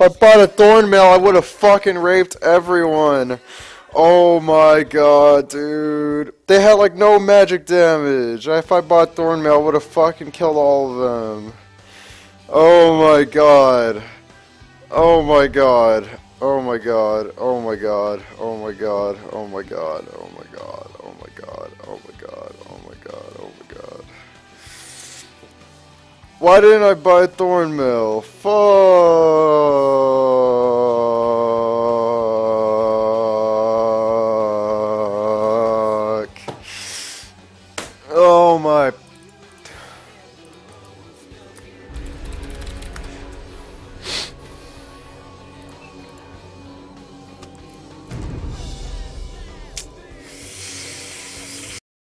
If I bought a Thornmail, I would have fucking raped everyone. Oh my god, dude. They had like no magic damage. If I bought Thornmail, I would have fucking killed all of them. Oh my god. Oh my god. Oh my god. Oh my god. Oh my god. Oh my god. Oh my god. Oh my god. Oh my god. Oh my god. Oh my god. Why didn't I buy Thornmail? Fuck. Oh my